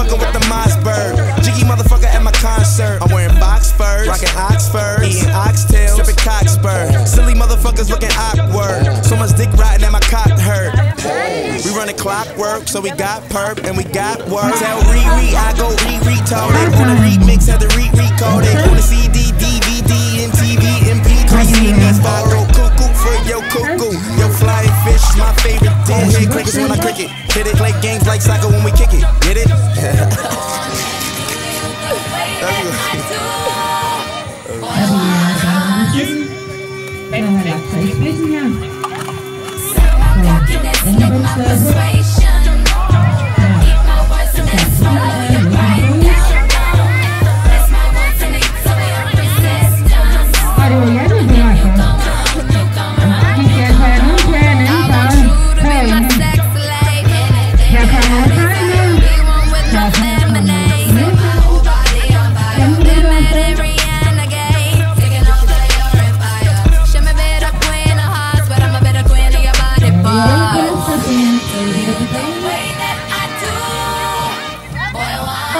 motherfucker with the Mossberg. Jiggy motherfucker at my concert. I'm wearing box furs, rocking Oxford, eating oxtails, sipping cockspur. Silly motherfuckers looking awkward. So much dick riding at my cock hurt. We running clockwork, so we got perp and we got work. Tell Riri I go re retarded. On the remix, had to re recall it. On the CD, Head when I click it. Hit it like games like soccer when we kick it. Get it? Pero wala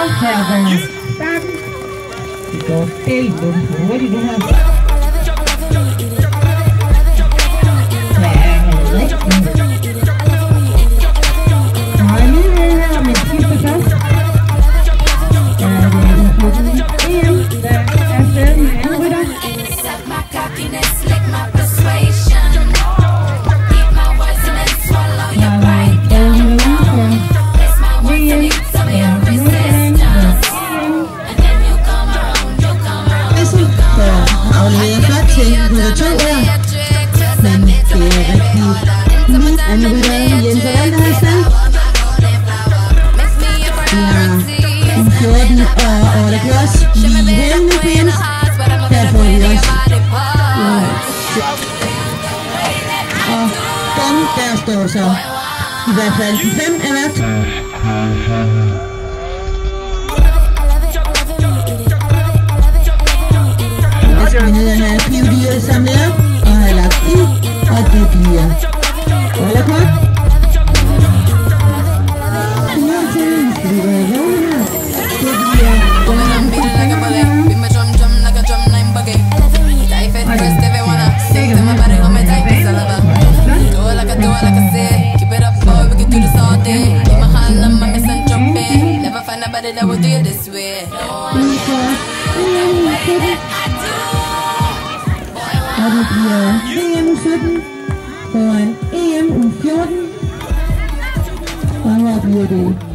oh saya dah tak. Ito, hey, what do you have? Rigtigt. Min anvider Jens Aldersen. Ja, en 14 og Ola Klods. Lige henne findes. Her får vi også. Og dem, der står bliver That will do it this way. Og det bliver VM 17 EM u 14.